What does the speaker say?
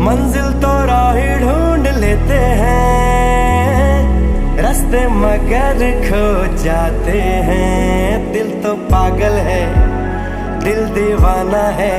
मंजिल तो राह ढूंढ लेते हैं, रास्ते मगर खो जाते हैं। दिल तो पागल है, दिल दीवाना है।